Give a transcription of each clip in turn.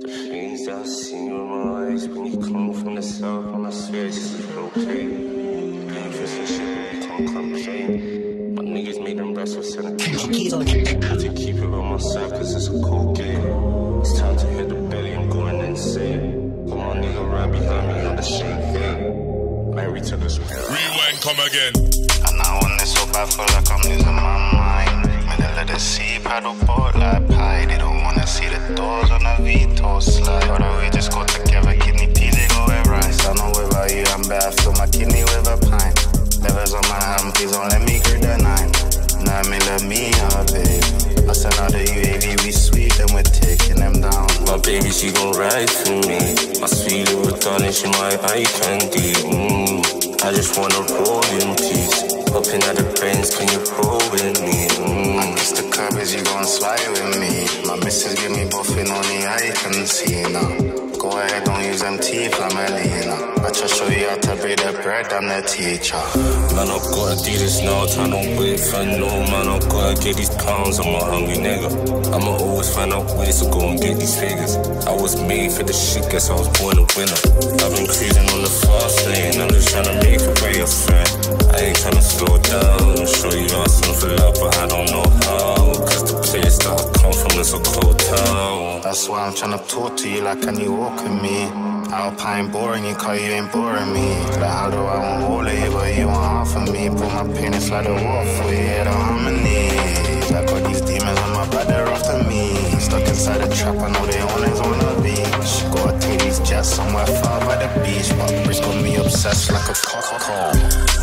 The things that I see with my eyes when you come from the south, and I swear this is okay. Dangerous and shit, but we can't complain. My niggas made them restless and I can't Have to keep it on my side, cause it's a cold game. It's time to hit the belly, I'm going insane. Got my nigga right behind me on the same thing. Mary to the Rewind, come again. And now on this up, I feel like I'm losing my mind. Middle of the sea, paddle boat doors on the Vito slide. Or we just go together, kidney tea, they go with rice. I know without you, I'm bad. Fill my kidney with a pint. Levers on my hand, please don't let me grip the nine. Now me love me, huh, babe. I send out the UAV, we sweet, and we're taking them down. My baby, she gon' ride for me. My sweet little darling, she my eye candy. Mm. I just wanna roll in peace. Popping out the brains, can you roll with me? Mm. I curb you gon' slide with me. My missus give me buffing on the eye can see now. Go ahead, don't use them teeth, I'm Elena. I just show you how to break the bread, I'm the teacher. Man, I gotta do this now, time don't wait for no man. I gotta get these pounds, I'm a hungry nigga. I'ma always find out ways to go and get these figures. I was made for the shit, guess I was born a winner. I've been cruising on the fast lane, I'm just trying to make a way of friend. I ain't trying to slow down, show you awesome for love, but I don't know town. That's why I'm tryna talk to you like can you walk with me? Alpine boring you cause you ain't boring me. Like how do I want all of you but you want half of me? Put my penis like a wolf for you the harmony. I got these demons on my back, obsessed like a cock.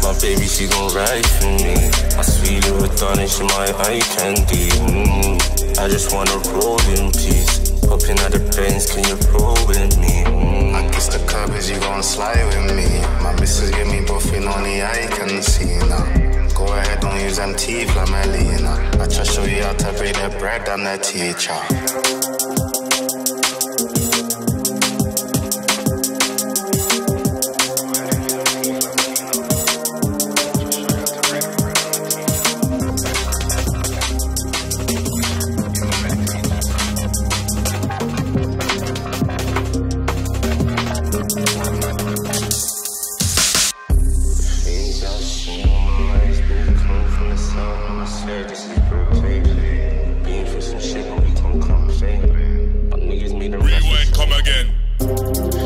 My baby, she gon' ride for me. My sweet little darling, she my eye candy. Mm. I just wanna roll in peace. Popping out the brains, can you roll with me? Mm. I kiss the curb as you gon' slide with me. My missus give me buffing on the eye can see now. Go ahead, don't use like Melina. I just show you how to break the bread, I'm the teacher. again.